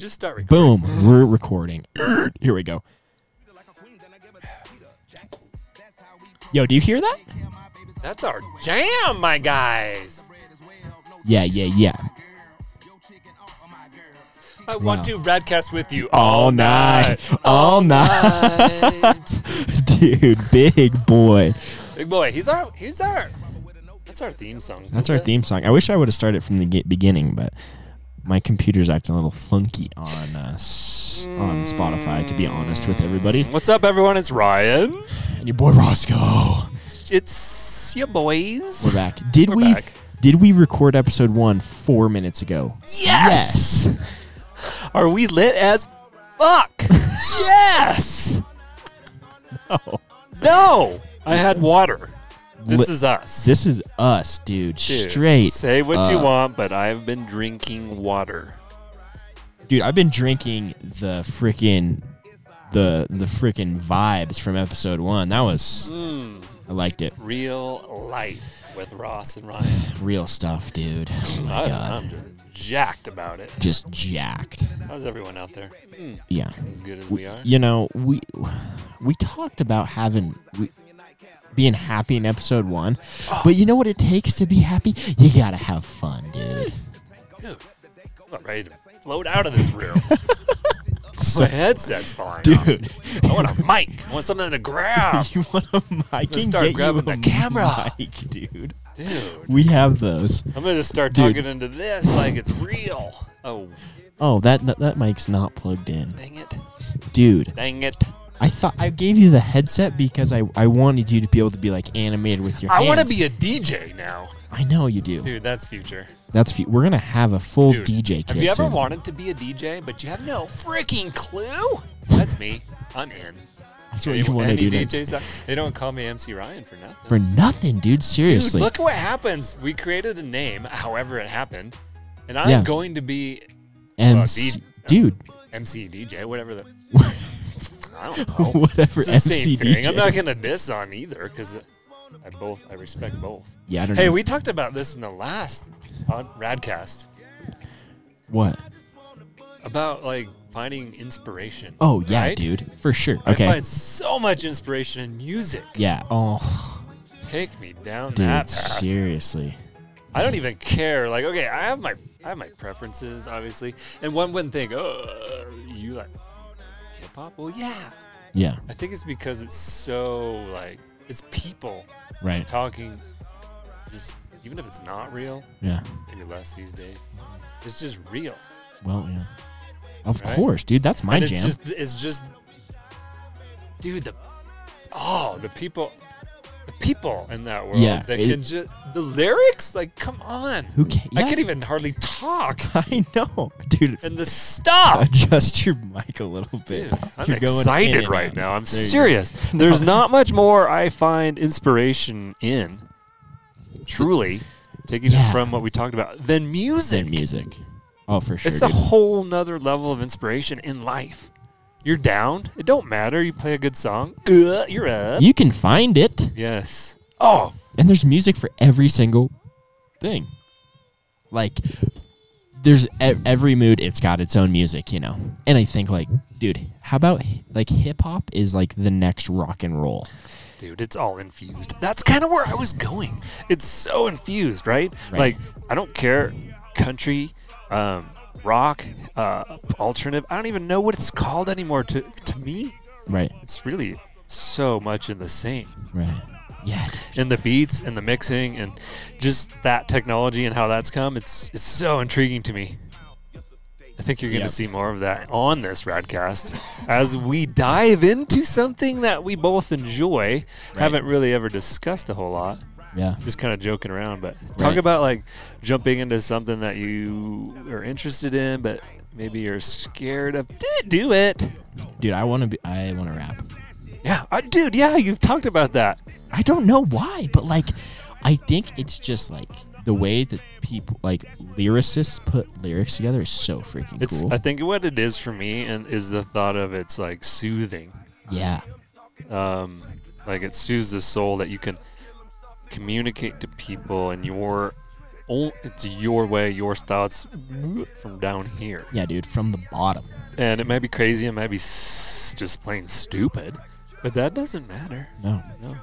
Just start recording. Boom, we're recording. Here we go. Yo, do you hear that? That's our jam, my guys. Yeah, yeah, yeah. I Wow. want to broadcast with you All night, all night. Dude, big boy. Big boy, he's our he's our that's our theme song. That's our theme song. I wish I would have started from the beginning, but my computer's acting a little funky on uh, s- on Spotify. To be honest with everybody, What's up, everyone? It's Ryan. and your boy Rosco. It's your boys. We're back. Did We're we? back. Did we record episode one four minutes ago? Yes! Are we lit as fuck? yes. No. No. I had water. This Lit- is us. This is us, dude. Dude, Straight, Say what you up. want, but I've been drinking water. dude. I've been drinking the freaking the the freaking vibes from episode one. That was Mm, I liked it. real life with Ross and Ryan. Real stuff, dude. Oh my I, god, I'm just jacked about it. just jacked. How's everyone out there? Mm, Yeah. as good as we are. You know, we we talked about having we, being happy in episode one, but you know what it takes to be happy? You gotta have fun, dude. Dude, I'm about ready to float out of this room. My headset's falling off. Dude, I want a mic. I want something to grab. you want a mic? Let's start grabbing the camera. mic, dude. Dude, We have those. I'm gonna just start Dude. talking into this like it's real. Oh, Oh, that that, that mic's not plugged in, dang it. dude. Dang it. I thought I gave you the headset because I, I wanted you to be able to be like animated with your I want to be a DJ now. I know you do. Dude, that's future. That's fe- we're gonna have a full Dude, DJ kit. Have you ever soon. wanted to be a DJ, but you have no freaking clue? That's me. I'm in. That's what you want to do next. DJs, they don't call me MC Ryan for nothing. For nothing, dude. Seriously. Dude, look what happens. We created a name, however it happened, and I'm Yeah. going to be MC, D- dude. MC DJ, whatever the. I don't know. Whatever MC same thing. DJ. I'm not gonna diss on either because I both I respect both. yeah, I don't Hey, know. we talked about this in the last pod, Radcast what? about like finding inspiration. Oh yeah, right? dude. For sure. Okay. I find so much inspiration in music. yeah. Oh, Take me down dude. that path. Seriously. I don't even care. Like, okay, I have my I have my preferences, obviously, and one wouldn't think, oh, you like hip hop? Well, yeah. Yeah. I think it's because it's so like it's people Right. talking, just even if it's not real, Yeah. maybe less these days. It's just real. Well, yeah. Of Right? course, dude. That's my and jam. it's just it's just dude the oh the people people in that world Yeah, that can just the lyrics like come on Who can? I yeah. can't even hardly talk I know, dude. and the stuff Adjust your mic a little bit. Dude, I'm You're going in excited right now. I'm There serious. There's not much more I find inspiration in, truly, taking Yeah. it from what we talked about, than music. Than music. Oh, for sure. It's a whole nother level of inspiration in life. You're down. It don't matter. You play a good song. Uh, you're up. you can find it, yes. Oh, and there's music for every single thing. Like, there's every mood. It's got its own music, you know. And I think, like, dude, how about like hip hop is like the next rock and roll? dude, it's all infused. That's kind of where I was going. It's so infused, right? Right. Like, I don't care, country, um, rock, uh, alternative. I don't even know what it's called anymore. To to me, Right. it's really so much in the same. Right. Yeah. in the beats and the mixing and just that technology and how that's come it's it's so intriguing to me i think you're going to Yep. see more of that on this radcast as we dive into something that we both enjoy haven't really ever discussed a whole lot Yeah. just kind of joking around but talk Right. about like jumping into something that you are interested in but maybe you're scared of do, do it Dude, I want to be. I want to rap. yeah I, dude yeah you've talked about that I don't know why, but like, I think it's just like the way that people, like lyricists, put lyrics together is so freaking it's cool. i think what it is for me and is the thought of it's like soothing yeah. um, like it soothes the soul that you can communicate to people in your it's your way, your style. It's from down here, Yeah, dude, from the bottom. and it might be crazy. It might be s- just plain stupid, but that doesn't matter. No. No,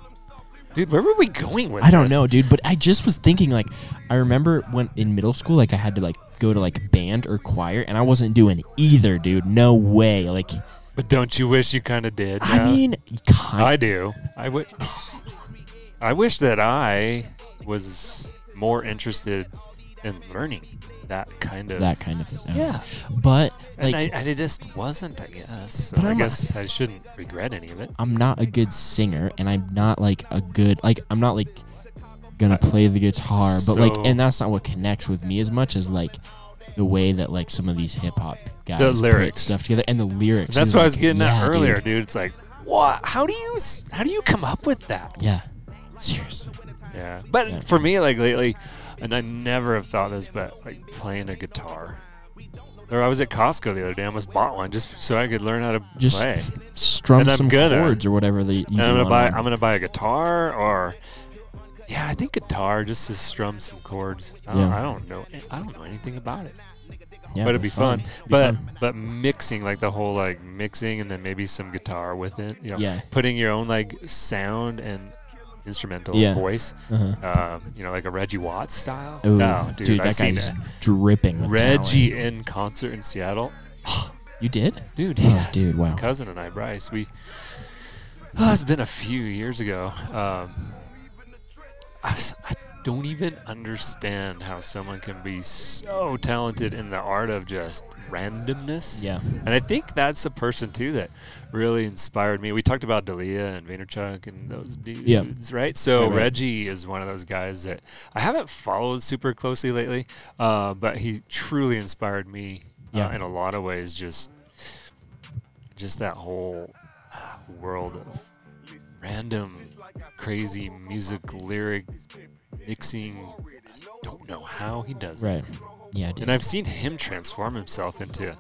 dude, where were we going with? I don't this? know, dude, but I just was thinking like I remember when in middle school like I had to like go to like band or choir and I wasn't doing either, dude. No way. Like But don't you wish you kind of did? I mean, kind I do. I would. I wish that I was more interested in learning that kind of. that kind of thing. Yeah, But and like I, I just wasn't. I guess. So But I I'm guess I shouldn't regret any of it. I'm not a good singer and I'm not like a good like I'm not like gonna play the guitar, but like and that's not what connects with me as much as like the way that like some of these hip hop guys put lyrics. stuff together and the lyrics. That's what I was getting yeah, at earlier, dude. dude. It's like, what? How do you? How do you come up with that? Yeah. Seriously. Yeah. But Yeah. for me, like lately, and I never have thought this, but like playing a guitar. Or I was at Costco the other day. I almost bought one just so I could learn how to Just play. f- strum And some gonna. chords or whatever that you And I'm gonna buy. one. I'm gonna buy a guitar or, yeah, I think guitar just to strum some chords. I don't, Yeah. I don't know. Eh, I don't know anything about it, yeah, but it'd be fun. Be But fun. but mixing like the whole like mixing and then maybe some guitar with it. You know, yeah. putting your own like sound and instrumental Yeah. voice. Uh-huh. Um, you know, like a Reggie Watts style. Ooh, no, dude, that I've guy's dripping Reggie talent. in concert in Seattle. You did? Dude, Oh, dude, wow. My cousin and I, Bryce, we. Oh, it's been a few years ago. Um, I, I don't even understand how someone can be so talented in the art of just randomness. Yeah. And I think that's a person too that really inspired me. We talked about Dalio and Vaynerchuk and those dudes, Yeah. right? So Right, right. Reggie is one of those guys that I haven't followed super closely lately, uh, but he truly inspired me uh, in a lot of ways. Just, just that whole uh, world of random, crazy music, lyric mixing. I don't know how he does it. Right. Yeah, dude. And I've seen him transform himself into,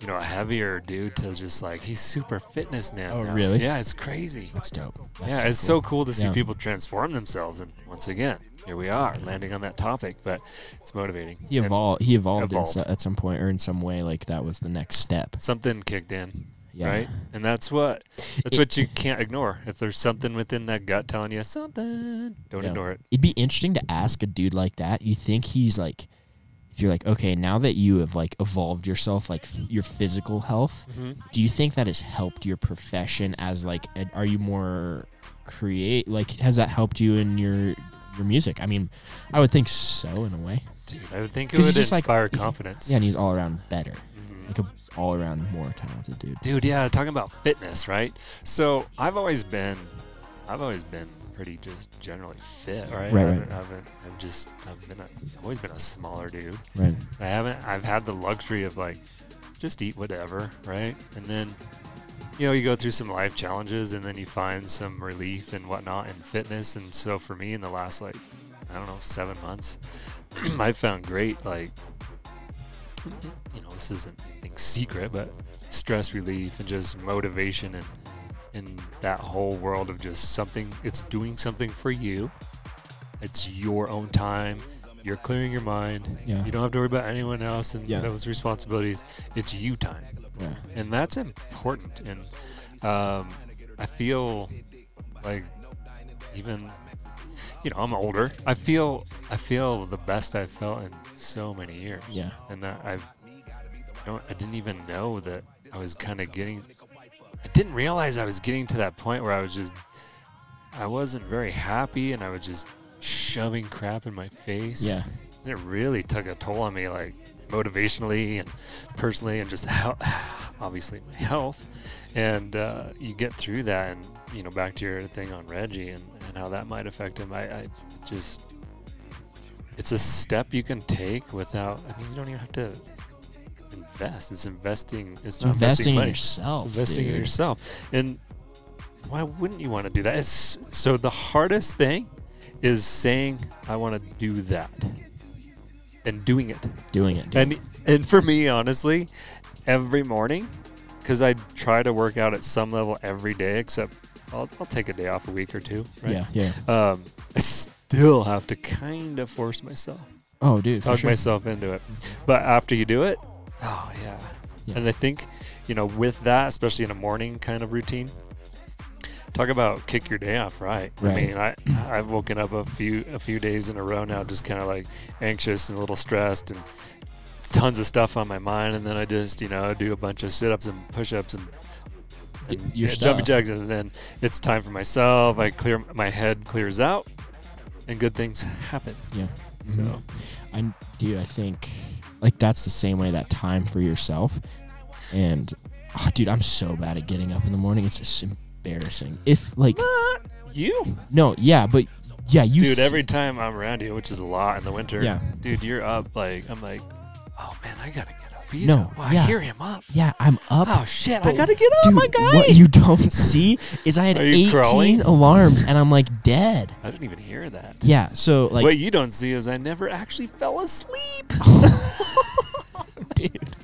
you know, a heavier dude to just like he's super fitness man. Oh, now. really? Yeah, it's crazy. That's dope. That's yeah, it's so cool to see Yeah. people transform themselves. And once again, here we are landing on that topic, but it's motivating. He evolved. He evolved, in Evolved. so, at some point, or in some way, like that was the next step. something kicked in, Yeah. right? And that's what that's It- what you can't ignore. If there's something within that gut telling you something, don't Yeah. ignore it. It'd be interesting to ask a dude like that. You think he's like, if you're like, okay, now that you have like evolved yourself, like your physical health, do you think that has helped your profession as like, are you more create? Like, has that helped you in your your music? I mean, I would think so in a way. Dude, I would think it would just, like- inspire confidence. Yeah, and he's all around better, Mhm. like a all around more talented dude. Dude, yeah, talking about fitness, right? So I've always been, I've always been pretty just generally fit, right? Right, I right. haven't, I haven't, I've just, I've been, a, I've always been a smaller dude. Right. I haven't, I've had the luxury of like, just eat whatever, right? And then, you know, you go through some life challenges, and then you find some relief and whatnot in fitness. And so for me, in the last like, I don't know, seven months, I found great like you know, this isn't anything secret, but stress relief and just motivation and in that whole world of just something it's doing something for you. It's your own time. You're clearing your mind. Yeah. You don't have to worry about anyone else and Yeah. those responsibilities. It's you time. Yeah. And that's important. And um, I feel like even you know, I'm older. I feel I feel the best I've felt in so many years Yeah. and that I've don't, I didn't even know that I was kind of getting. I didn't realize I was getting to that point where I was just. I wasn't very happy, and I was just shoving crap in my face. Yeah. And it really took a toll on me, like motivationally and personally, and just how, obviously my health. And uh, you get through that, and you know, back to your thing on Reggie and, and how that might affect him. I, I just, it's a step you can take without. I mean, you don't even have to invest. It's investing. It's, It's not investing in money. yourself. It's investing in yourself. And why wouldn't you want to do that? It's, so the hardest thing is saying I want to do that and doing it. Doing it. Dude. And and for me, honestly, every morning, because I try to work out at some level every day, except I'll, I'll take a day off a week or two. Right? Yeah. Yeah. Um, I still have to kind of force myself. Oh, dude. talk sure. myself into it. But after you do it, oh yeah. Yeah. And I think, you know, with that, especially in a morning kind of routine, talk about kick your day off right. I mean, I I've woken up a few a few days in a row now, just kind of like anxious and a little stressed and tons of stuff on my mind, and then I just you know do a bunch of sit ups and push ups and. And your yeah, jumping jacks, and then it's time for myself. I clear my head, clears out, and good things happen. Yeah. So. Mm-hmm. I, dude, I think like that's the same way that time for yourself. And, oh, dude, I'm so bad at getting up in the morning. It's just embarrassing. If like, you, no, yeah, but yeah, you. dude, s- every time I'm around you, which is a lot in the winter, Yeah. dude, you're up like I'm like, oh man, I gotta get up. No, up. Wow, I hear him up. Yeah, I'm up. Oh shit, I gotta get up, Dude, my guy. what you don't see is I had 18 crawling? alarms and I'm like dead. I didn't even hear that. Yeah, so like, what you don't see is I never actually fell asleep. dude.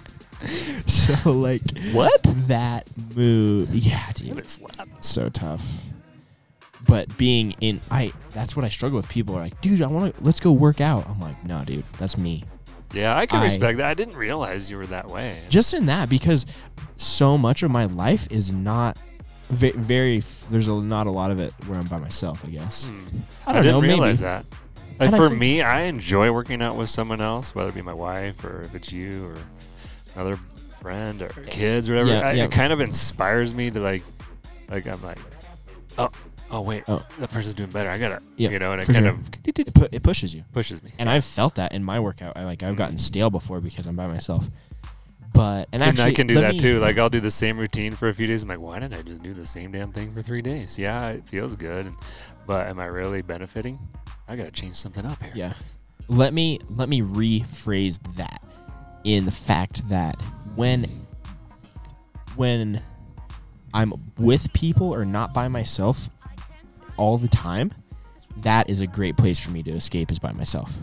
So like, what? that move, yeah, dude. gonna slap. so tough. But being in, I that's what I struggle with. People are like, dude, I want to let's go work out. I'm like, no, dude, that's me. Yeah, I can I- respect that. I didn't realize you were that way. Just in that because so much of my life is not ve- very. There's a, not a lot of it where I'm by myself. I guess. Hmm. I I, don't didn't know, maybe. realize that. Like And I for think- me, I enjoy working out with someone else, whether it be my wife or if it's you or another friend or kids or whatever. Yeah, I, yeah. It kind of inspires me to like, like I'm like, oh, oh wait, Oh. that person's doing better. I gotta, Yeah, you know, and it kind sure. of It, pu- it pushes you. pushes me. And I've felt that in my workout. I like I've mm-hmm. gotten stale before because I'm by myself. But and And actually, I can do that me- too. Like I'll do the same routine for a few days. I'm like, why didn't I just do the same damn thing for three days? Yeah, it feels good, and, but am I really benefiting? I gotta change something up here. Yeah. Let me let me rephrase that in the fact that when when I'm with people or not by myself all the time, that is a great place for me to escape is by myself.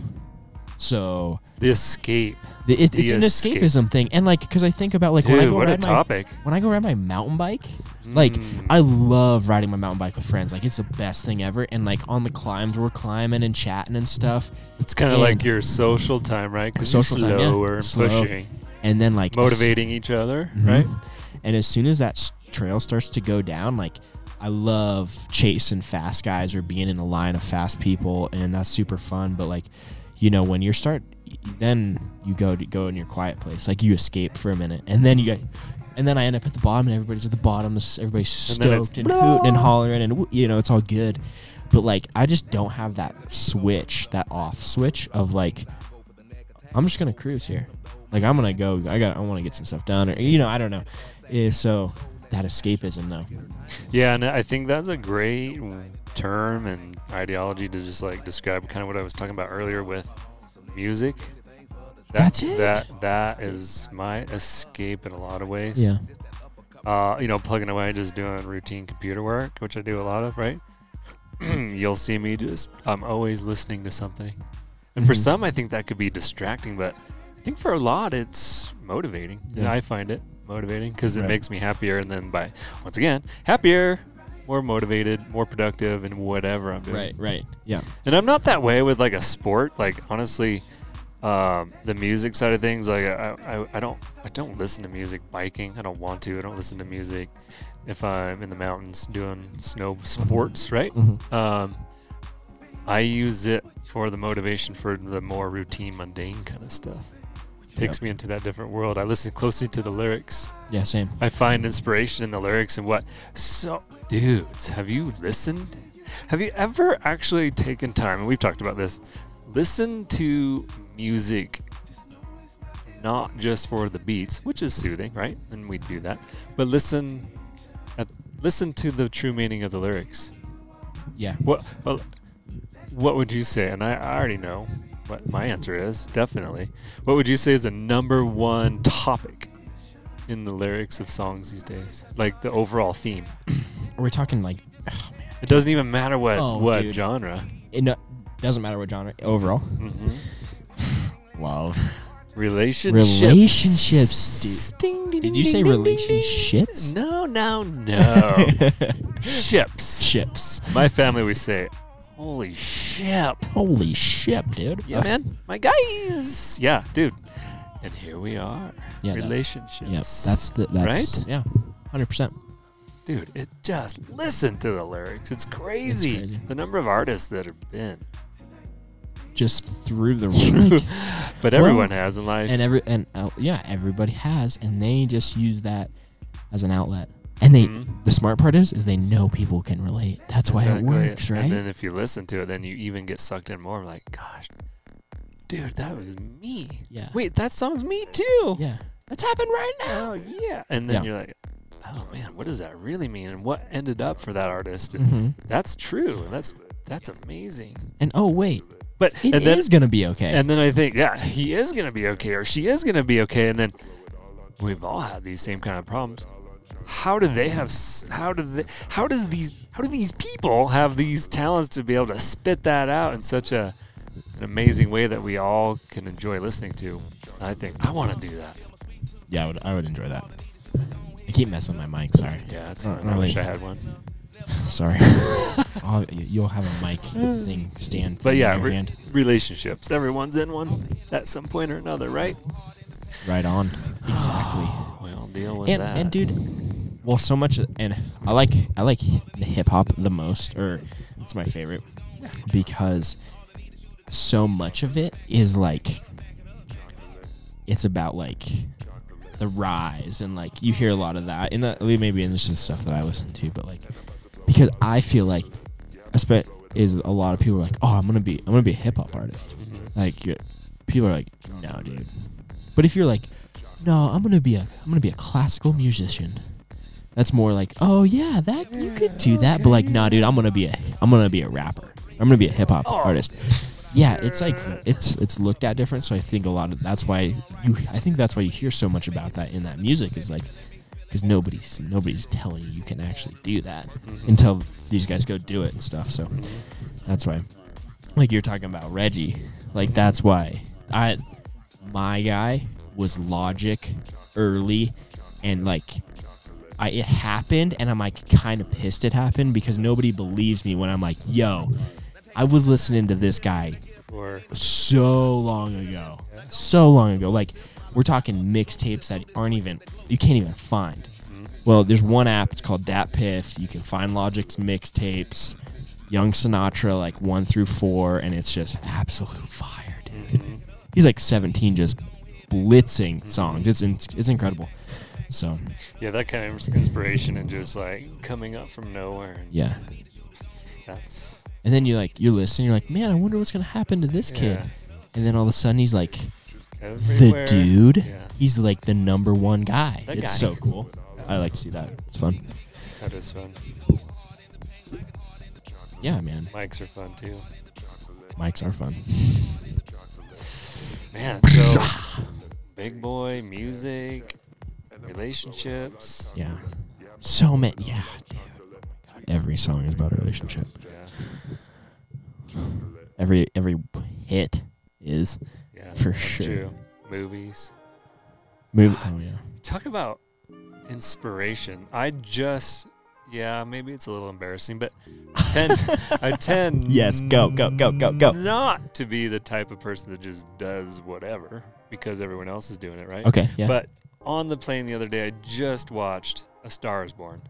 So The escape, the, it, it's The an escapism thing, and like because I think about like when I go What a ride my topic. when I go ride my mountain bike, like Mm. I love riding my mountain bike with friends. Like it's the best thing ever. And like on the climbs, we're climbing and chatting and stuff. It's kind of like your social time, right? Because you're Social time, yeah. and Slow. pushing, And then like motivating each other, Mhm. right? And as soon as that trail starts to go down, like I love chasing fast guys or being in a line of fast people, and that's super fun. But like, you know, when you're start, then you go to go in your quiet place, like you escape for a minute, and then you get. And then I end up at the bottom, and everybody's at the bottom. this- Everybody's And stoked and hooting and hollering, and you know it's all good. But like, I just don't have that switch, that off switch of like, I'm just gonna cruise here. Like I'm gonna go. I got. I want to get some stuff done, or you know, I don't know. Eh, so that escapism, though. Yeah, and I think that's a great term and ideology to just like describe kind of what I was talking about earlier with music. That, That's it. That that is my escape in a lot of ways. Yeah. uh, you know, plugging away, just doing routine computer work, which I do a lot of, right? You'll see me just, I'm always listening to something. And for Mhm. some, I think that could be distracting, but I think for a lot, it's motivating. And Yeah. I find it motivating because it Right. makes me happier. And then by, once again, happier, more motivated, more productive and whatever I'm doing. Right. Right. Yeah. And I'm not that way with like a sport. Like honestly, um, the music side of things, like I, I, I don't I don't listen to music biking. I don't want to. I don't listen to music if I'm in the mountains doing snow sports, right? Mhm. Um, I use it for the motivation for the more routine, mundane kind of stuff. Takes me into that different world. I listen closely to the lyrics. Yeah. Same. I find inspiration in the lyrics and what. So, dudes, have you listened? Have you ever actually taken time, and we've talked about this, listen to music not just for the beats, which is soothing, right? And we do that, but listen, at, listen to the true meaning of the lyrics. Yeah. What, well, what would you say? And I, I already know what my answer is. Definitely. What would you say is the number one topic in the lyrics of songs these days? Like the overall theme. Are we talking like? Oh man. It doesn't even matter what Oh, what dude. genre. It no, doesn't matter what genre. Overall. hmm Love. Relationships. Relationships, Ding, ding, Did you say ding, ding. relationships? No, no, no. Ships. Ships. My family, we say holy shit. Holy shit, dude. Yeah, man. My guys. Yeah, dude. And here we are. Yeah, that- Relationships. Yep. That's the that's Right? yeah. Hundred percent. Dude, it just listen to the lyrics. It's crazy. crazy. The number of artists that have been. Just through the roof. But Well, everyone has in life. and every and uh, yeah, everybody has, and they just use that as an outlet. And they, Mhm. the smart part is, is they know people can relate. That's why it works, right? And then if you listen to it, then you even get sucked in more. Like, gosh, dude, that was me. yeah. Wait, that song's me too. Yeah. That's happened right now. Oh yeah. And then Yeah. you're like, oh man, what does that really mean? And what ended up for that artist? And hmm that's true. And that's that's amazing. And oh wait, But it and is gonna be okay. and then I think, yeah, he is gonna be okay, or she is gonna be okay. And then we've all had these same kind of problems. How do they have? How do they? How does these? How do these people have these talents to be able to spit that out in such a an amazing way that we all can enjoy listening to? I think I want to do that. yeah, I would, I would enjoy that. I keep messing with my mic. Sorry. Yeah, that's Uh, fine. I wish I had one. Sorry. You'll have a mic thing stand. But yeah, re- relationships. Everyone's in one at some point or another, right? right on. Exactly. Deal with and that. and dude, well, so much, and I like I like the hip hop the most, or it's my favorite because so much of it is like it's about like the rise and like you hear a lot of that and uh, maybe in just stuff that I listen to, but like because I feel like espe- is a lot of people are like, oh, I'm gonna be I'm gonna be a hip hop artist. Mhm. Like you're, people are like, no, dude. But if you're like, no, I'm gonna be a I'm gonna be a classical musician. That's more like, oh yeah, that you could do that. But like, nah, dude, I'm gonna be a I'm gonna be a rapper. I'm gonna be a hip hop Oh. artist. Yeah, it's like it's it's looked at different. So I think a lot of that's why you I think that's why you hear so much about that in that music is like because nobody's nobody's telling you you can actually do that Mhm. until these guys go do it and stuff. So that's why, like you're talking about Reggie, like that's why I, my guy was Logic early, and like, I it happened, and I'm like kind of pissed it happened because nobody believes me when I'm like, yo, I was listening to this guy Or so long ago, so long ago, like. We're talking mixtapes that aren't even you can't even find. Mhm. Well, there's one app. It's called DatPiff. You can find Logic's mixtapes, Young Sinatra, like one through four, and it's just absolute fire, dude. Mhm. He's like 17, just blitzing mm-hmm. songs. It's in, it's incredible. So yeah, that kind of inspiration and just like coming up from nowhere. Yeah, that's and then you like you're listening. You're like, man, I wonder what's gonna happen to this kid. yeah, And then all of a sudden he's like, everywhere. the dude. Yeah, He's like the number one guy. That it's guy. so cool. I like to see that. It's fun. that is fun. Yeah, man. Mics are fun too. Mics are fun. Man, so big boy music, relationships. Yeah. So many. Yeah, dude. Every song is about a relationship. Yeah, Every every hit is yeah, For that's sure. True. Movies. movie. Ah, oh yeah. Talk about inspiration. I just, yeah, maybe it's a little embarrassing, but I tend, I tend, Yes, go, go, go, go, go. not to be the type of person that just does whatever because everyone else is doing it, right? Okay. Yeah. But on the plane the other day, I just watched A Star Is Born.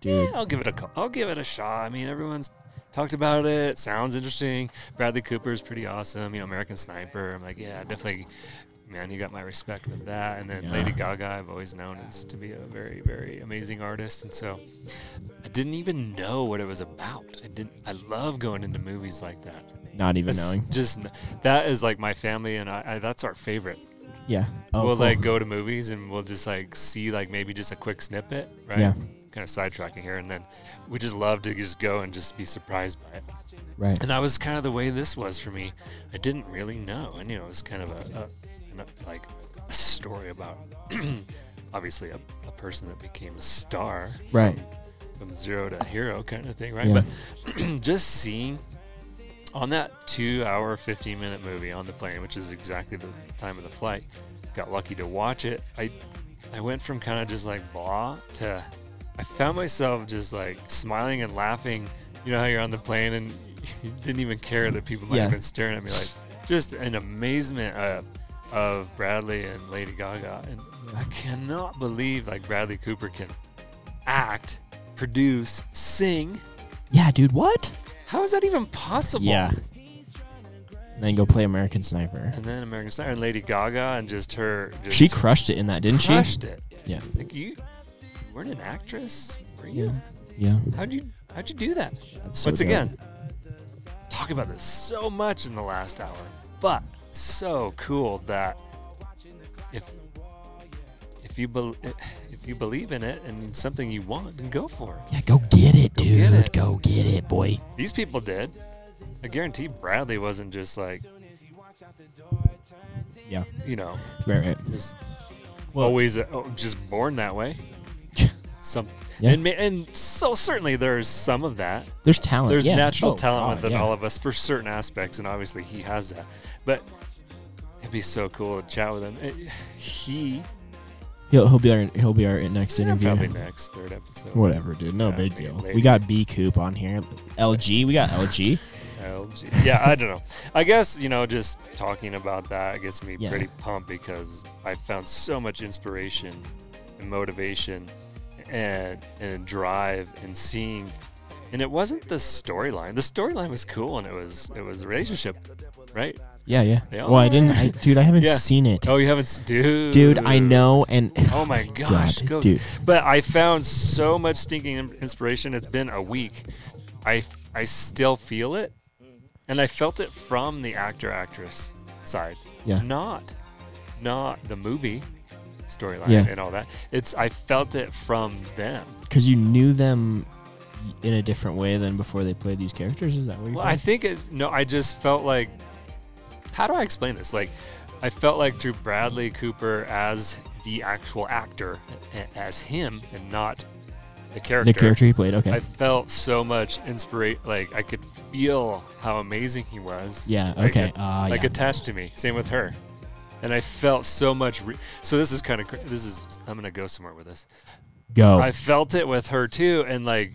dude. Yeah, I'll give it a, co- I'll give it a shot. I mean, everyone's talked about it. Sounds interesting. Bradley Cooper is pretty awesome. You know, American Sniper. I'm like, yeah, definitely. Man, you got my respect with that. And then Yeah. Lady Gaga, I've always known as to be a very, very amazing artist. And so, I didn't even know what it was about. I didn't. I love going into movies like that. Not even That's knowing. just that is like my family and I. I that's our favorite. Yeah. Oh, we'll cool. like go to movies and we'll just like see like maybe just a quick snippet, right? Yeah. Kind of sidetracking here, and then we just love to just go and just be surprised by it. Right. And that was kind of the way this was for me. I didn't really know. I knew it was kind of a, a, like a story about obviously a, a person that became a star, Right. From, from zero to hero kind of thing, right? Yeah. But just seeing on that two-hour, fifteen-minute movie on the plane, which is exactly the time of the flight, got lucky to watch it. I I went from kind of just like blah to I found myself just like smiling and laughing. You know how you're on the plane and you didn't even care that people might Yeah. have been staring at me like just an amazement uh, of Bradley and Lady Gaga, and I cannot believe like Bradley Cooper can act, produce, sing. Yeah, dude. What? How is that even possible? Yeah. And then go play American Sniper. And then American Sniper and Lady Gaga and just her. Just She crushed it in that, didn't crushed it. she? Yeah. Like you, you weren't an actress, were you? Yeah. Yeah. How'd you How'd you do that? That's so Once dope. again, talk about this so much in the last hour, but so cool that if if you bel if you believe in it and it's something you want, then go for it. Yeah, go get it, Go dude. get it. Go get it, boy. These people did. I guarantee Bradley wasn't just like Yeah. you know Right, right. just Well- always uh, oh, just born that way. Some Yeah. and and so certainly there's some of that. There's talent. There's yeah. natural Oh, talent God, within yeah. all of us for certain aspects, and obviously he has that. But it'd be so cool to chat with him. It- he He'll, he'll be our he'll be our next interview. probably next third episode. Whatever, dude. No Yeah, big maybe deal. We got B Coop on here. LG. We got LG. LG. Yeah, I don't know. I guess you know, just talking about that gets me Yeah. pretty pumped because I found so much inspiration and motivation and and drive and seeing. And it wasn't the storyline. The storyline was cool, and it was it was a relationship, right? Yeah, yeah. They Well, I didn't. I, dude, I haven't Yeah. seen it. Oh, you haven't, dude. Dude, I know, and Oh my gosh, God, goes. dude. But I found so much stinking inspiration. It's been a week. I I still feel it, mm-hmm. and I felt it from the actor actress side. Yeah. Not, not the movie storyline Yeah. and all that. It's I felt it from them. because you knew them in a different way than before they played these characters. Is that what you're? Well, I think it. No, I just felt like. How do I explain this? Like, I felt like through Bradley Cooper as the actual actor, as him, and not the character. the character he played. Okay. I felt so much inspiration. Like I could feel how amazing he was. yeah. Okay. uh, Uh, like yeah. attached to me. Same with her. And I felt so much. Re- so this is kind of. This is. I'm gonna go somewhere with this. Go. I felt it with her too, and like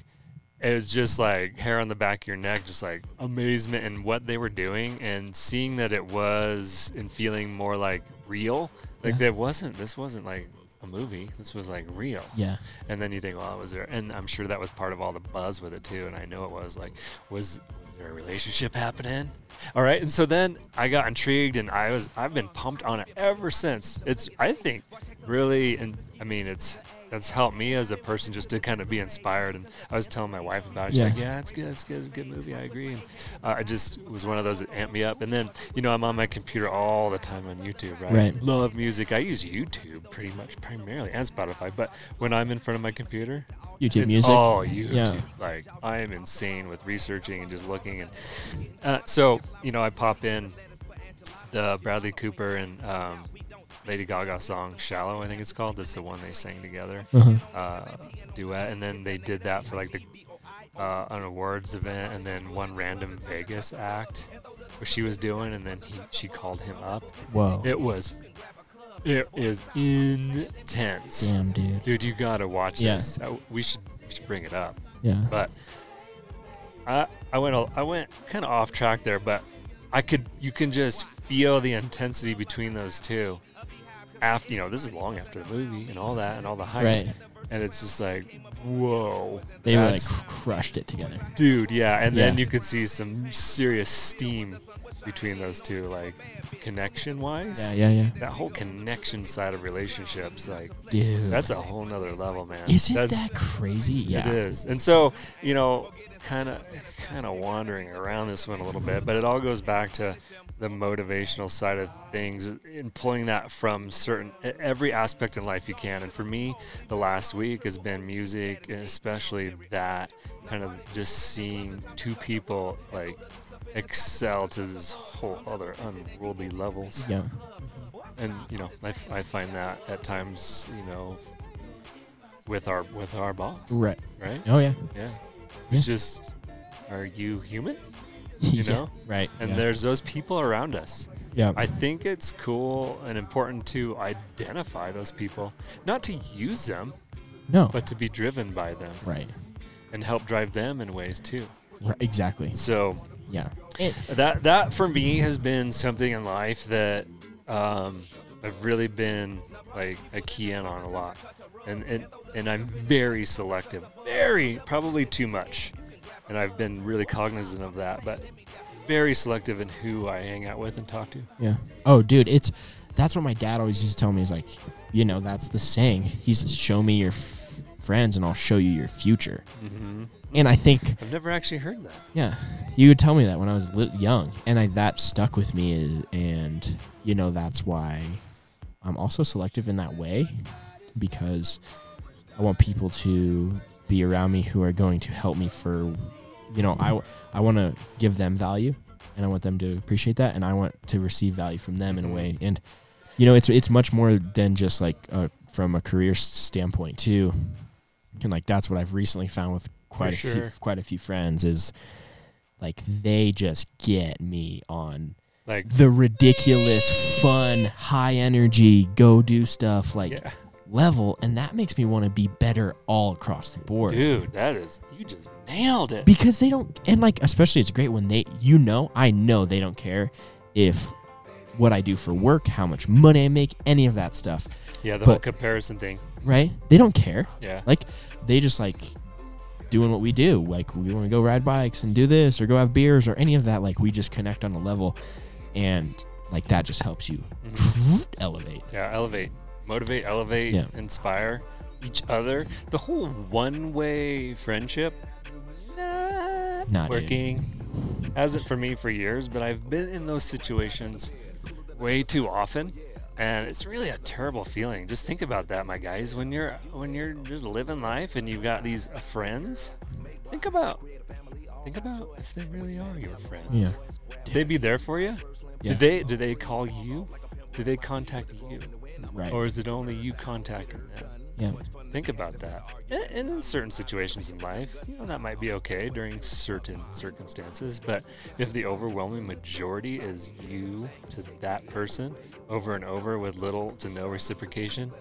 it was just like hair on the back of your neck, just like amazement in what they were doing, and seeing that it was and feeling more like real. Like Yeah. that wasn't. This wasn't like a movie. This was like real. yeah. And then you think, well, was there? And I'm sure that was part of all the buzz with it too. And I know it was like, was was there a relationship happening? All right. And so then I got intrigued, and I was I've been pumped on it ever since. It's I think really, and I mean it's. That's helped me as a person just to kind of be inspired. And I was telling my wife about it. She's Yeah. like, "Yeah, it's good. It's good. It's a good movie. I agree." And uh, I just was one of those that amped me up. And then you know I'm on my computer all the time on YouTube, right? Right. Love music. I use YouTube pretty much primarily and Spotify. But when I'm in front of my computer, YouTube music. all YouTube. Yeah. Like I am insane with researching and just looking. And uh, so you know I pop in the Bradley Cooper and um, Lady Gaga song "Shallow." I think it's called. That's the one they sang together Uh-huh. uh, duet, and then they did that for like the uh, an awards event, and then one random Vegas act where she was doing, and then he, she called him up. Whoa. It was, it is intense, Damn, dude. dude. You gotta watch Yeah. this. Uh, we should we should bring it up, Yeah. but I I went a- I went kind of off track there, but I could you can just feel the intensity between those two. After you know, this is long after the movie and all that and all the hype Right. and it's just like whoa They like crushed it together. dude yeah and then you could see some serious steam between those two like connection wise Yeah. Yeah. Yeah. that whole connection side of relationships like Dude. that's a whole nother level man Isn't that's, that crazy? Yeah. it is and so you know kind of kind of wandering around this one a little bit but it all goes back to the motivational side of things and pulling that from certain every aspect in life you can and for me the last week has been music and especially that kind of just seeing two people like excel to this whole other unworldly levels Yeah. and you know I, f- I find that at times you know with our with our boss Right. right Oh yeah. yeah Yeah. it's just are you human You Yeah. know? Right. and yeah. there's those people around us Yeah. i think it's cool and important to identify those people not to use them no. but to be driven by them right. and help drive them in ways too Right. Exactly. so Yeah. That that for me has been something in life that um, I've really been like a key in on a lot, and and and I'm very selective, very probably too much, and I've been really cognizant of that, but very selective in who I hang out with and talk to. Yeah. Oh, dude, it's that's what my dad always used to tell me. Is like, you know, that's the saying. He's show me your f- friends, and I'll show you your future. Mm-hmm. And I think, I've never actually heard that. yeah, you would tell me that when I was lit young, and I that stuck with me. Is, and you know, that's why I'm also selective in that way, because I want people to be around me who are going to help me for, you know, I I want to give them value, and I want them to appreciate that, and I want to receive value from them in a Mhm. way. And you know, it's it's much more than just like uh, from a career standpoint too. And like that's what I've recently found with quite a few quite a few friends is like they just get me on Like, the ridiculous, fun, high energy, go do stuff like yeah, level, and that makes me want to be better all across the board. dude, that is you just nailed it. Because they don't, and like especially it's great when they, you know, I know they don't care if what I do for work, how much money I make, any of that stuff, yeah, the but- whole comparison thing. right? They don't care. Yeah, Like they just like doing what we do. Like we want to go ride bikes and do this or go have beers or any of that. Like we just connect on a level, and like that just helps you Mhm. elevate. yeah, elevate, motivate, elevate, Yeah. inspire each other. The whole one-way friendship. Not dude. working. Hasn't for me for years, but I've been in those situations way too often. And it's really a terrible feeling. Just think about that, my guys. When you're when you're just living life and you've got these uh, friends, think about think about if they really are your friends. Yeah. Did they be there for you? Yeah. Did they did they call you? Did they contact you? Right. Or is it only you contacting them? Yeah. Think about that. And- in certain situations in life, you know, that might be okay during certain circumstances. But if the overwhelming majority is you to that person over and over with little to no reciprocation,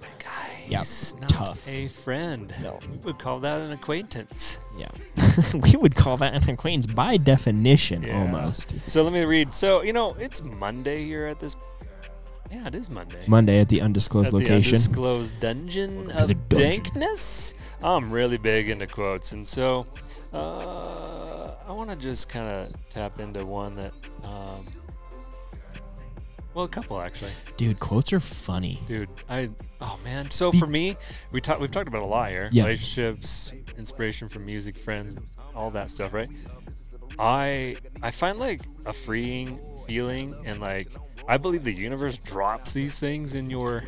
that guy Yep. not Tough. a friend. No. We would call that an acquaintance. Yeah. we would call that an acquaintance by definition, Yeah. almost. So let me read. So, you know, it's Monday here at this. Yeah, it is Monday. Monday at the undisclosed At the location. undisclosed dungeon of dungeon. dankness. I'm really big into quotes, and so uh, I want to just kind of tap into one that, um, well, a couple actually, Dude, quotes are funny. dude. I oh man. So Be- for me, we talked. We've talked about a lot here. Yeah. Relationships, inspiration from music, friends, all that stuff, right? I I find like a freeing feeling and like I believe the universe drops these things in your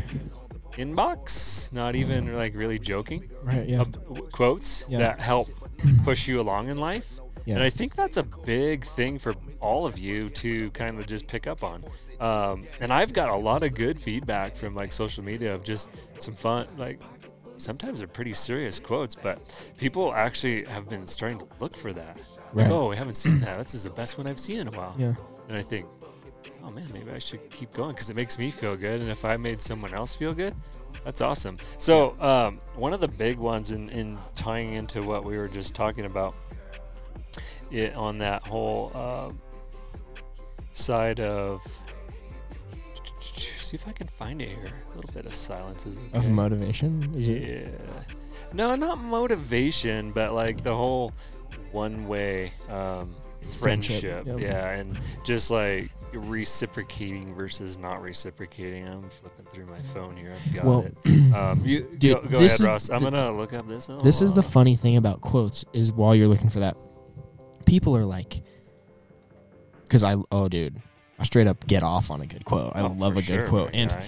inbox, not even like really joking. Right. Yeah. Uh, quotes Yeah. that help push you along in life. Yeah. And I think that's a big thing for all of you to kind of just pick up on. Um, and I've got a lot of good feedback from like social media of just some fun, like sometimes they're pretty serious quotes, but people actually have been starting to look for that. Like, oh, we haven't seen that. This is the best one I've seen in a while. Yeah. And I think, oh man, maybe I should keep going because it makes me feel good. And if I made someone else feel good, that's awesome. So, um, one of the big ones in, in tying into what we were just talking about it, on that whole uh, side of. See if I can find it here. A little bit of silence is okay. Of motivation, is it? Yeah. No, not motivation, but like the whole one way um, Friendship, friendship. yep. Yeah, and just like reciprocating versus not reciprocating. I'm flipping through my phone here. I've got well, it. Um, you, dude, go go this ahead, Ross. I'm the- gonna look up this. Oh, This is the funny thing about quotes is while you're looking for that, people are like, because I oh dude, I straight up get off on a good quote. I Oh, love for a good sure, quote, and guy.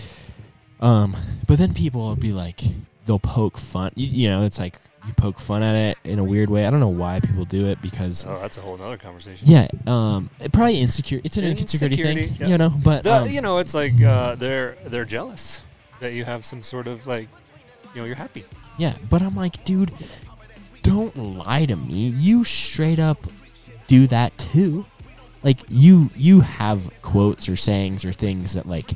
um, but then people will be like, they'll poke fun. You, you know, it's like you poke fun at it in a weird way. I don't know why people do it because oh, that's a whole other conversation. yeah, um, it probably insecure. It's an insecurity thing, yeah. you know. But The, um, you know, it's like uh, they're they're jealous that you have some sort of like, you know, you're happy. Yeah, but I'm like, dude, don't lie to me. You straight up do that too. Like you you have quotes or sayings or things that like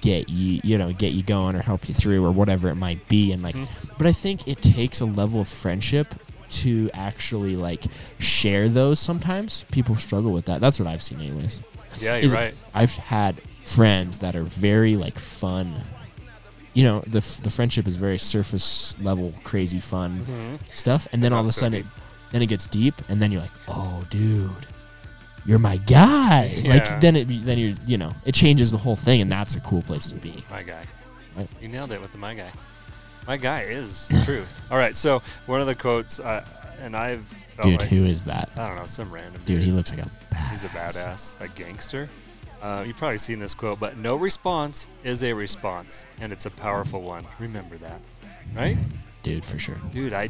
get you, you know, get you going or help you through or whatever it might be. And like Mhm. but I think it takes a level of friendship to actually like share those sometimes. People struggle with that. That's what i've seen anyways. Yeah, you're Is- right. i've had friends that are very like fun. You know the f- the friendship is very surface level crazy fun Mhm. stuff. And then all of a Not so sudden it, then it gets deep and then you're like oh dude you're my guy Yeah. like then it then you're you know it changes the whole thing and that's a cool place to be My guy. Right. You nailed it with the my guy. My guy is truth. All right, so one of the quotes, uh, and I've dude like, who is that I don't know, some random dude he looks like a He's a badass, a gangster. Uh, you've probably seen this quote, but no response is a response, and it's a powerful one. Remember that, right? dude for sure Dude, I.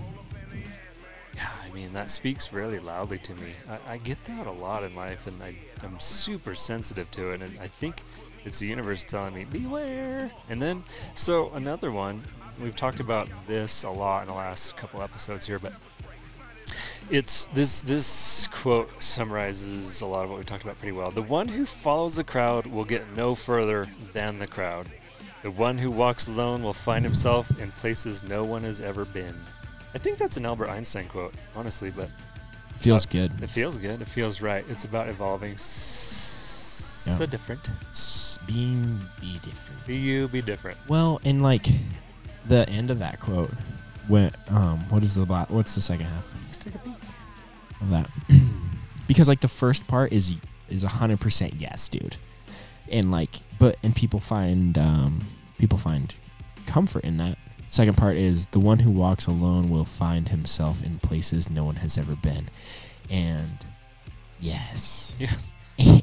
Mean, that speaks really loudly to me. I, I get that a lot in life, and I, I'm super sensitive to it, and I think it's the universe telling me, beware. And then, so another one, we've talked about this a lot in the last couple episodes here, but it's this this quote summarizes a lot of what we talked about pretty well. The one who follows the crowd will get no further than the crowd. The one who walks alone will find himself in places no one has ever been. I think that's an Albert Einstein quote, honestly, but feels Uh, good it feels good. It feels right. It's about evolving s- Yeah. so different. S- being be different Be you, be different. well and like the end of that quote when um what is the la- what's the second half Let's take a peek. of that because like the first part is is a hundred percent yes dude and like but and people find um people find comfort in that second part is the one who walks alone will find himself in places no one has ever been and yes Yes.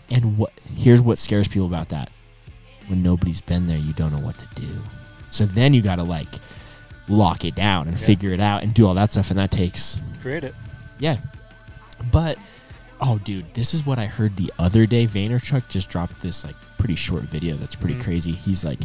and what here's what scares people about that when nobody's been there you don't know what to do so then you gotta like lock it down and Yeah. figure it out and do all that stuff and that takes Create it. yeah. But oh dude, this is what I heard the other day. Vaynerchuk just dropped this like pretty short video that's pretty Mhm. crazy. He's like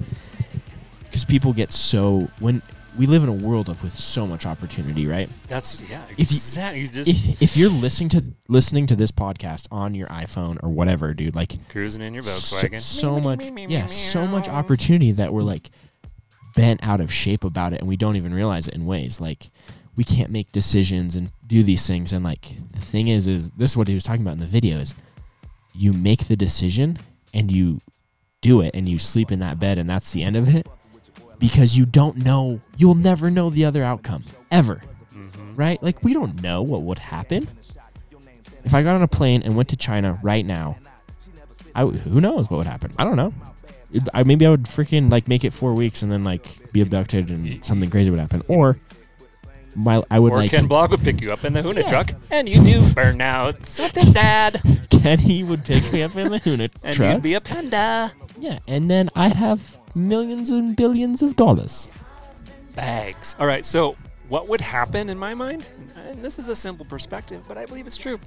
cuz people get so when we live in a world of with so much opportunity, right? That's yeah. If you, exactly. Just, if, if, you're listening to listening to this podcast on your iPhone or whatever, dude, like cruising in your so, Volkswagen. so much yeah, so much opportunity that we're like bent out of shape about it and we don't even realize it in ways like we can't make decisions and do these things and like the thing is is this is what he was talking about in the video is you make the decision and you do it and you sleep in that bed and that's the end of it because you don't know. You'll never know the other outcome ever. Mhm. right? Like we don't know what would happen. If i got on a plane and went to china right now I, who knows what would happen? I don't know. I, maybe i would freaking like make it four weeks and then like be abducted and something crazy would happen. Or my i would Or like Ken Block would pick you up in the Huna Yeah. truck, and you do burnouts with his dad, kenny would pick me up in the Huna and truck. you'd be a panda. yeah and then i'd have millions and billions of dollars Bags. All right. So, what would happen in my mind? And this is a simple perspective, but I believe it's true.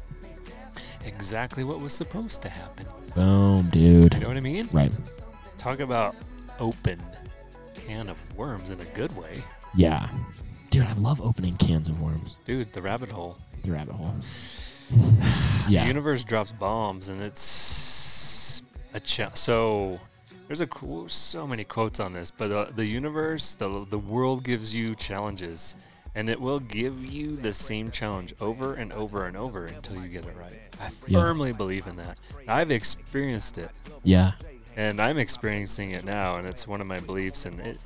Exactly what was supposed to happen. boom dude You know what I mean? right Talk about open can of worms in a good way, yeah dude i love opening cans of worms dude. The rabbit hole. the rabbit hole yeah. The universe drops bombs, and it's a ch- so. There's a qu- so many quotes on this, but uh, the universe, the the world gives you challenges, and it will give you the same challenge over and over and over until you get it right. I Yeah. firmly believe in that. I've experienced it, yeah and I'm experiencing it now, and it's one of my beliefs. And it,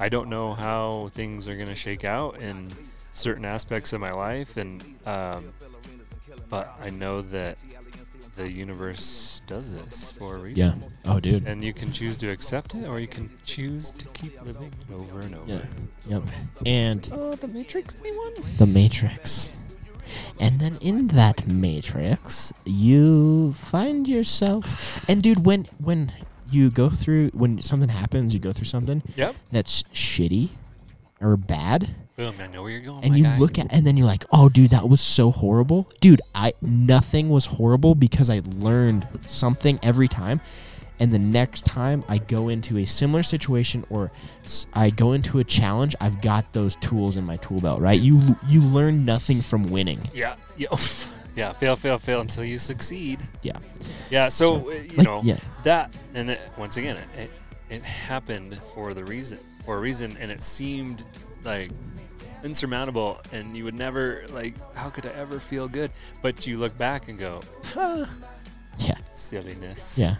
I don't know how things are going to shake out in certain aspects of my life, and um, but I know that the universe does this for a reason. yeah oh dude And you can choose to accept it, or you can choose to keep living over and over. Yeah. Yep. And Oh, the Matrix, anyone? the Matrix. And then in that Matrix, you find yourself and dude when when you go through when something happens, you go through something Yep. that's shitty or bad Boom, I know where you're going. and you guy. look at and then you're like, "Oh dude, that was so horrible." Dude, I nothing was horrible because I learned something every time. And the next time I go into a similar situation or I go into a challenge, I've got those tools in my tool belt, right? You you learn nothing from winning. Yeah. Yeah. yeah. Fail, fail, fail until you succeed. Yeah. Yeah. So, So, uh, you like, know yeah. that, and it, once again, it, it it happened for the reason for a reason, and it seemed like insurmountable and you would never like how could I ever feel good? But you look back and go, ah, Yeah. silliness. Yeah.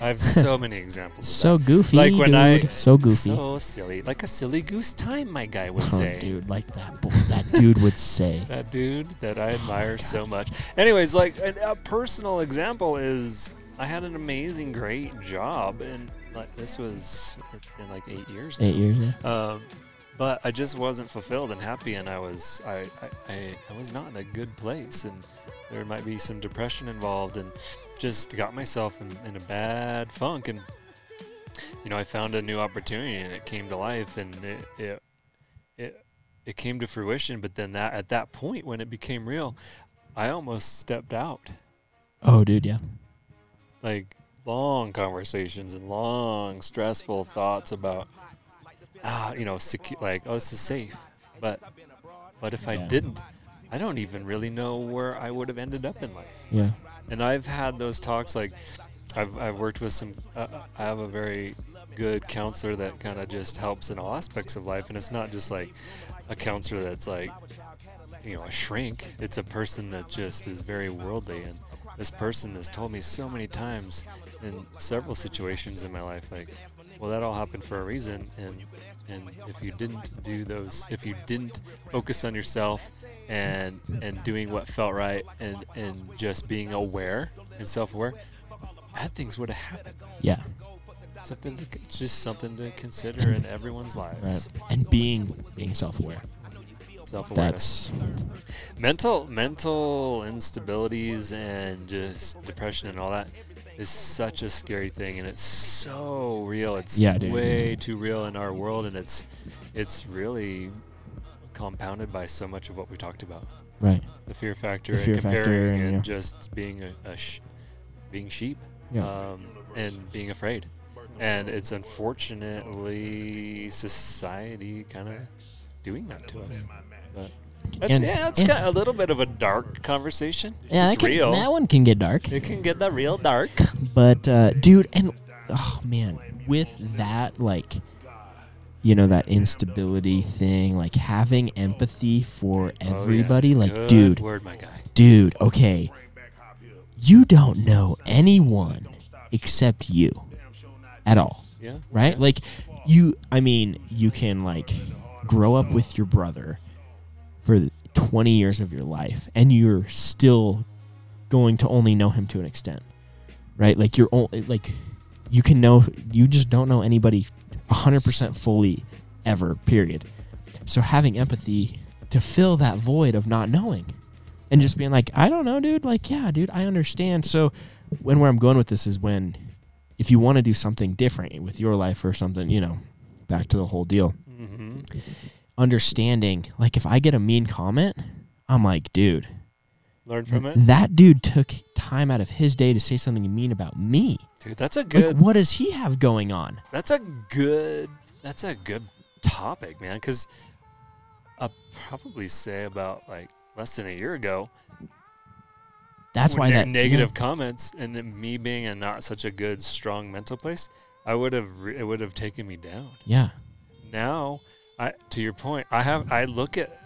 I have so many examples. of So goofy, Like when dude. I- so goofy. So silly. Like a silly goose time, my guy would Oh, say. dude, like that. bull- that dude would say. That dude that I admire so much. Anyways, like a, a personal example is I had an amazing, great job, and like this was it's been like eight years. now. Eight years. Yeah. Um, but I just wasn't fulfilled and happy, and I was I, I, I, I was not in a good place, and there might be some depression involved, and just got myself in, in a bad funk, and you know I found a new opportunity, and it came to life, and it it it, it came to fruition. But then that at that point when it became real, I almost stepped out, Oh, dude. Yeah. like long conversations and long stressful thoughts about ah you know secu- like oh this is safe. But but if i didn't i don't even really know where i would have ended up in life. Yeah. and i've had those talks like i've, I've worked with some uh, i have a very good counselor that kind of just helps in all aspects of life. And it's not just like a counselor that's like you know a shrink. It's a person that just is very worldly. And this person has told me so many times in several situations in my life like well that all happened for a reason and and if you didn't do those if you didn't focus on yourself and and doing what felt right and and just being aware and self-aware bad things would have happened Yeah. something to, just something to consider in everyone's lives Right. And being being self-aware. That's mental mental instabilities and just depression and all that is such a scary thing and it's so real it's Yeah, way too real in our world and it's it's really compounded by so much of what we talked about right. the fear factor The fear and factor and, and, yeah. just being a, a sh- being sheep Yeah. um, and being afraid and it's unfortunately society kind of doing that to us that's, And- yeah, it's and- got a little bit of a dark conversation. Yeah, it's that, can, real. that one can get dark. it can get that real dark. But uh, dude, and oh man, with that like you know that instability thing, like having empathy for Oh, yeah. everybody, like Good dude, word, my guy. dude, okay. You don't know anyone except you at all, Yeah, right? yeah. Like you I mean, you can like grow up with your brother for 20 years of your life and you're still going to only know him to an extent. Right? Like you're only like you can know you just don't know anybody 100% fully ever, period. So having empathy to fill that void of not knowing and just being like, I don't know, dude. Like, yeah, dude, I understand. So, when where I'm going with this is when, if you want to do something different with your life or something, you know, back to the whole deal, hmm understanding, like, if I get a mean comment, I'm like, dude, Learn from it, that dude took time out of his day to say something mean about me. dude. That's a Like, good. what does he have going on? That's a good. That's a good topic, man. Because I'll probably say about like less than a year ago. That's why that negative comments and then me being in not such a good, strong mental place, I would have. Re- it would have taken me down. Yeah, now i to your point i have i look at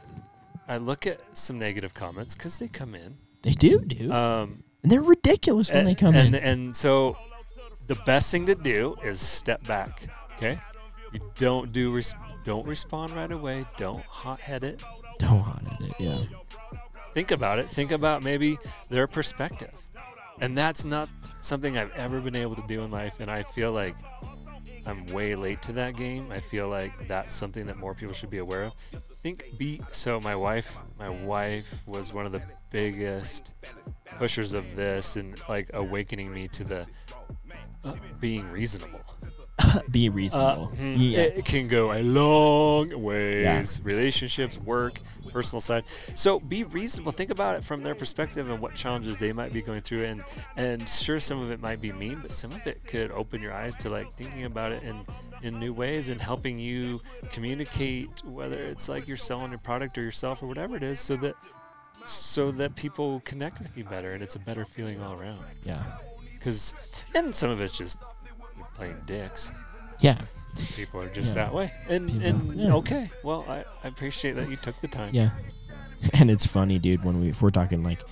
i look at some negative comments because they come in. They do, dude, um and they're ridiculous when and, they come and, in. and so the best thing to do is step back okay? You don't do res- don't respond right away. Don't hot-head it. Don't hot it, yeah. think about it. Think about maybe their perspective. And that's not something i've ever been able to do in life and i feel like i'm way late to that game. I feel like that's something that more people should be aware of. Think be so my wife my wife was one of the biggest pushers of this and like awakening me to the uh, being reasonable Be uh, reasonable. hmm, yeah. It can go a long ways. Relationships, work, personal side. So be reasonable. Think about it from their perspective and what challenges they might be going through. And and sure, some of it might be mean, but some of it could open your eyes to like thinking about it in in new ways and helping you communicate whether it's like you're selling your product or yourself or whatever it is, so that so that people connect with you better and it's a better feeling all around. yeah. Because and some of it's just plain dicks. Yeah. People are just Yeah. that way, and People- and yeah. okay. Well, I, I appreciate that you took the time. Yeah. And it's funny, dude, when we if we're talking like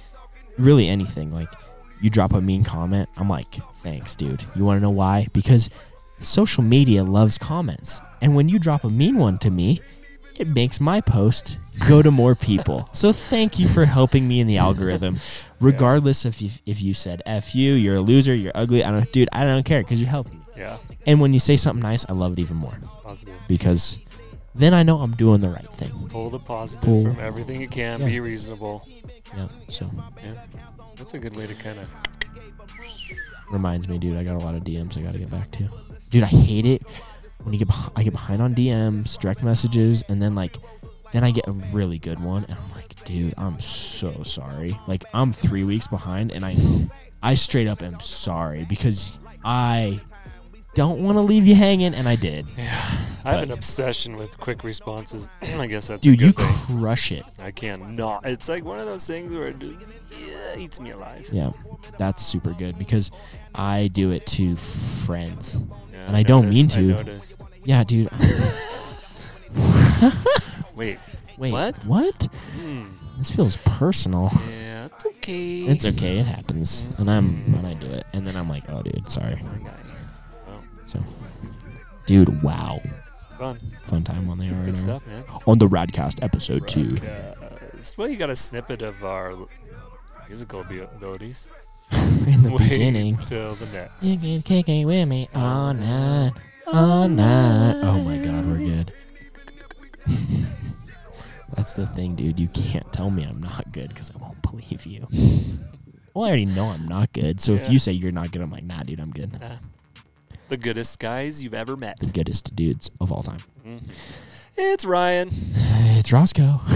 really anything, like you drop a mean comment, I'm like, thanks, dude. You wanna know why? Because social media loves comments. And when you drop a mean one to me, it makes my post go to more people. so thank you for helping me in the algorithm. Regardless if you, if you said F you, you're a loser, you're ugly, I don't dude, I don't care because you're helping me. Yeah, And when you say something nice, I love it even more. positive. Because then I know I'm doing the right thing. Pull the positive Pull. from everything you can. Yeah. Be reasonable. Yeah. So Yeah, that's a good way to kind of. reminds me, dude. I got a lot of DMs I got to get back to. Dude, I hate it when you get beh- I get behind on DMs, direct messages, and then like then I get a really good one, and I'm like, dude, I'm so sorry. Like I'm three weeks behind, and I I straight up am sorry because I don't want to leave you hanging, and I did. Yeah, I have an obsession with quick responses. I guess that's Dude, you thing. crush it. I can't not. It's like one of those things where it just, yeah, eats me alive. Yeah, that's super good because I do it to friends. Yeah, And I don't noticed- mean I to. Yeah, dude. Wait. Wait, What? What? Hmm. This feels personal. Yeah, it's okay. It's okay. It happens, and I'm when I do it, and then I'm like, oh, dude, sorry. Poor guy. Well, So, dude, wow, fun. fun time on the Good stuff, man. on the Radcast episode two. Well, you got a snippet of our musical abilities. In the Wait beginning, till the next. you can kick it with me all night, all night. Oh my God, we're good. That's the thing, dude. You can't tell me I'm not good because I won't believe you. Well, I already know I'm not good. So if you say you're not good, I'm like, nah, dude, I'm good. Ah, the goodest guys you've ever met. The goodest dudes of all time. Mhm. It's Ryan It's Rosco.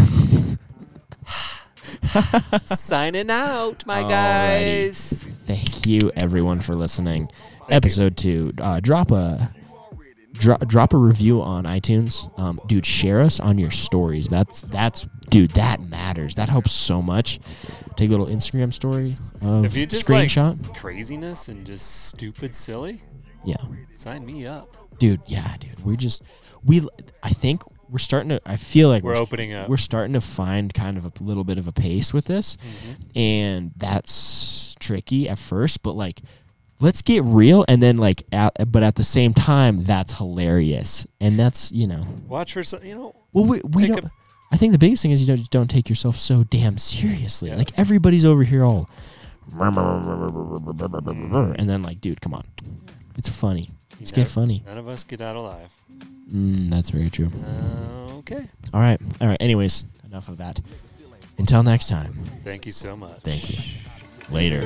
signing out, my Alrighty. guys. Thank you everyone for listening. Thank you. Episode two. Uh, drop a drop drop a review on iTunes. Um, dude, share us on your stories. That's that's dude, that matters. That helps so much. Take a little Instagram story of If you just like screenshot. craziness and just stupid silly, yeah, sign me up. dude. Yeah, dude. We're just we. I think we're starting to. I feel like We're we're opening up. we're starting to find kind of a little bit of a pace with this. Mhm. and that's tricky at first but like let's get real and then like at, but at the same time that's hilarious and that's you know Watch for some. You know, well we, we don't i think the biggest thing is you don't, don't take yourself so damn seriously Yeah. like everybody's over here all and then like dude come on it's funny let's get funny None of us get out alive. mm, that's very true Uh, okay. all right all right anyways enough of that until next time Thank you so much. Thank you. Later.